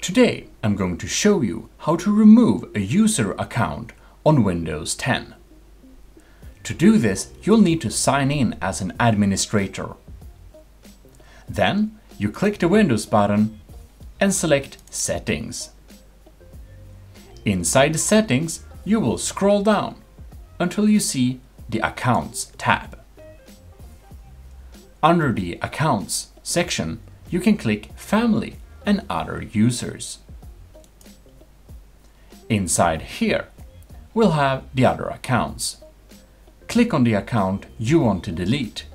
Today I'm going to show you how to remove a user account on Windows 10. To do this, you'll need to sign in as an administrator. Then you click the Windows button and select Settings. Inside the Settings, you will scroll down until you see the Accounts tab. Under the Accounts section, you can click Family and Other Users. Inside here, we'll have the other accounts. Click on the account you want to delete,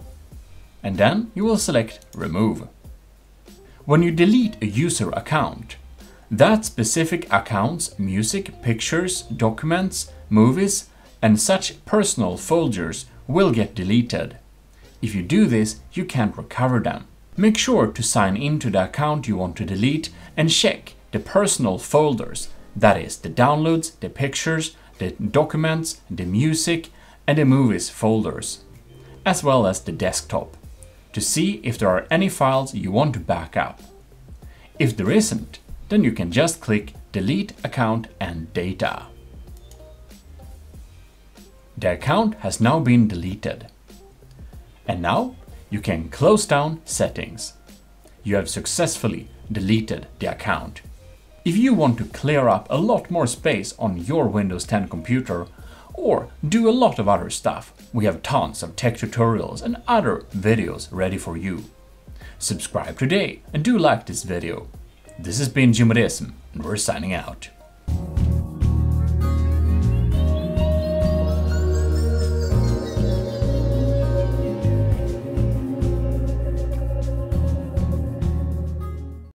and then you will select Remove. When you delete a user account, that specific account's music, pictures, documents, movies, and such personal folders will get deleted. If you do this, you can't recover them. Make sure to sign into the account you want to delete and check the personal folders, that is, the downloads, the pictures, the documents, the music, and the movies folders, as well as the desktop, to see if there are any files you want to back up. If there isn't, then you can just click Delete Account and Data. The account has now been deleted. And now you can close down settings. You have successfully deleted the account. If you want to clear up a lot more space on your Windows 10 computer or do a lot of other stuff, we have tons of tech tutorials and other videos ready for you. Subscribe today and do like this video. This has been Jim and we're signing out.